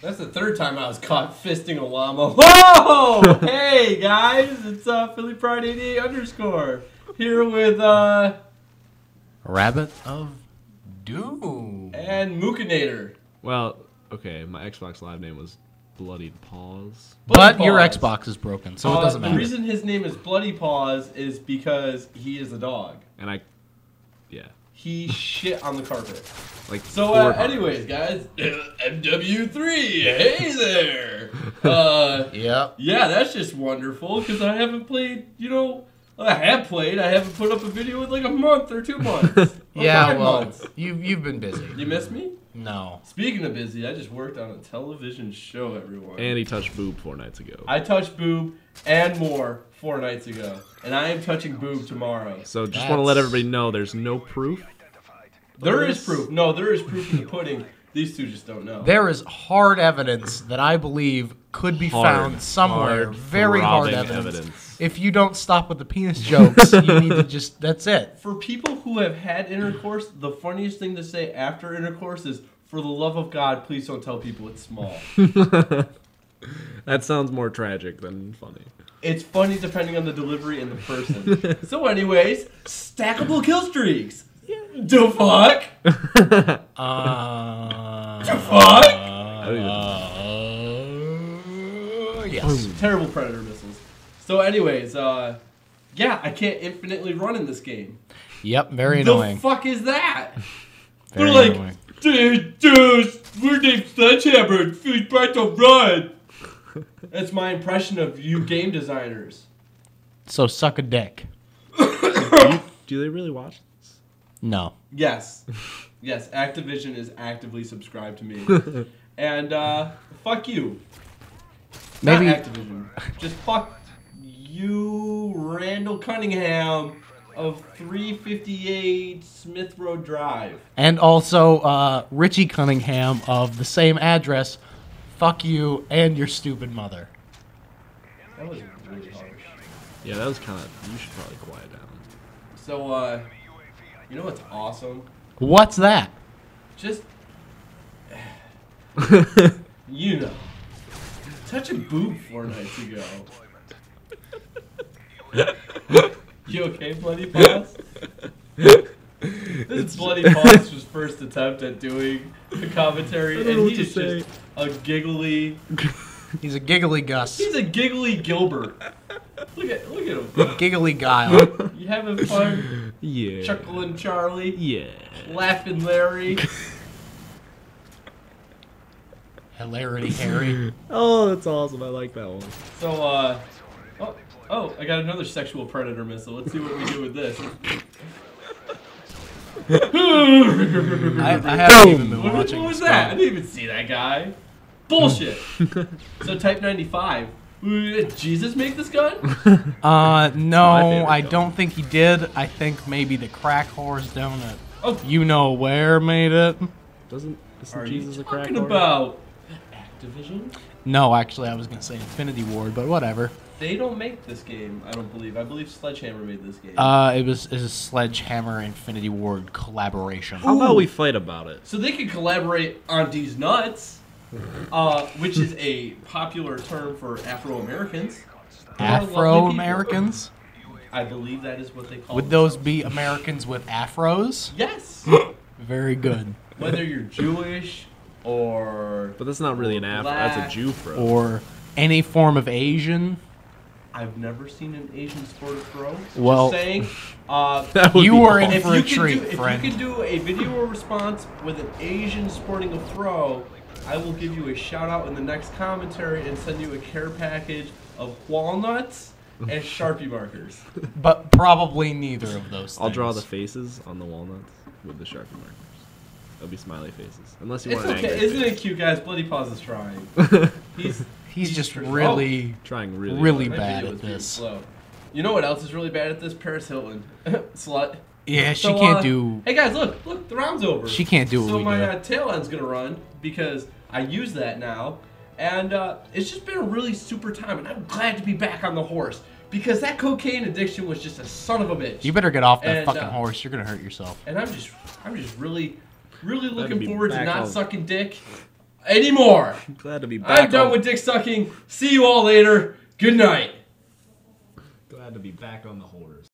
That's the third time I was caught fisting a llama. Whoa! hey guys, it's uh, Philly Pride 88 underscore here with uh Rabbit of Doom. and Mookinator. Well, okay, my Xbox Live name was Bloodied Paws. But Bloody your Xbox is broken, so Uh, it doesn't matter. the reason his name is Bloody Paws is because he is a dog. And I, yeah, He shit on the carpet. Like So, four uh, anyways, guys, MW3, hey there. Uh, Yep. yeah, that's just wonderful because I haven't played. You know, I have played. I haven't put up a video in like a month or two months. or Yeah, five well, months. you you've been busy. You miss me? No. Speaking of busy, I just worked on a television show, everyone. and he touched boob four nights ago. I touched boob and more four nights ago, and I am touching boob tomorrow. so just want to let everybody know there's no proof. There Yes. is proof. No, there is proof in the pudding. These two just don't know. There is hard evidence that I believe could be Hard, found somewhere. hard, very hard throbbing evidence. evidence. If you don't stop with the penis jokes, you need to just that's it. For people who have had intercourse, the funniest thing to say after intercourse is, "For the love of God, please don't tell people it's small." That sounds more tragic than funny. It's funny depending on the delivery and the person. so, anyways, stackable kill streaks. The fuck? Uh, The fuck? I don't uh, yes. Terrible predator missiles. So, anyways, uh, yeah, I can't infinitely run in this game. Yep. Very the annoying. The fuck is that? Very They're like, dude, dude, we're named Sledgehammer and Food Bright to Run. That's my impression of you game designers. So suck a dick. Do they really watch this? No. Yes. Yes, Activision is actively subscribed to me. and uh fuck you. Maybe Not Activision. Just fuck you, Randall Cunningham of 358 Smith Road Drive. and also uh, Richie Cunningham of the same address. Fuck you and your stupid mother. That was really harsh. Yeah, that was kind of. You should probably quiet down. So uh you know what's awesome? What's that? Just you know. Touch a boob four nights ago. you okay, Bloody Paws? This is Bloody Paws' was first attempt at doing the commentary, I don't know and he's just a giggly. He's a giggly Gus. He's a giggly Gilbert. Look at look at him. Giggly Guile. You having fun? Yeah. Chuckling Charlie, Yeah. laughing Larry. Hilarity Harry. Oh, that's awesome. I like that one. So uh, oh oh, I got another sexual predator missile. Let's see what we do with this. I, I haven't even been What, watching. what was that? I didn't even see that guy. Bullshit. so Type 95. Uh, Jesus make this gun? Uh, no, I gun. don't think he did. I think maybe the crack whores down at Oh, you know where made it. Doesn't isn't are Jesus you a crack talking whore? about Activision? No, actually, I was gonna say Infinity Ward, but whatever. They don't make this game. I don't believe. I believe Sledgehammer made this game. Uh, it was, it was a Sledgehammer Infinity Ward collaboration. How about we fight about it? so they could collaborate on these nuts, uh, which is a popular term for Afro Americans. Afro Americans? I believe that is what they call. Would those be Americans with afros? Yes. Very good. Whether you're Jewish or But that's not really an afro. That's a Jew fro. Or any form of Asian. I've never seen an Asian sport a throw. Well- Just saying. Uh, That would You be were in awesome. if for a you can treat, do, if you can do a video response with an Asian sporting a throw, I will give you a shout out in the next commentary and send you a care package of walnuts and Sharpie markers. But probably neither of those things. I'll draw the faces on the walnuts with the sharpie markers. It'll be smiley faces, unless you It's want an okay, angry isn't face. it cute, guys? Bloody Paws is trying. He's He's just tr- really, Trying really. really hard. Bad at this. You know what else is really bad at this? Paris Hilton, slut. Yeah, she can't uh, do. Hey guys, look, look, the round's over. She can't do what So we my do. uh, tail end's gonna run because I use that now, and uh, it's just been a really super time, and I'm glad to be back on the horse because that cocaine addiction was just a son of a bitch. You better get off that And, fucking uh, horse. You're gonna hurt yourself. and I'm just, I'm just really, really looking forward to not on- sucking dick anymore. Glad to be back. I'm done on- with dick sucking. See you all later. Good night. Glad to be back on the horse.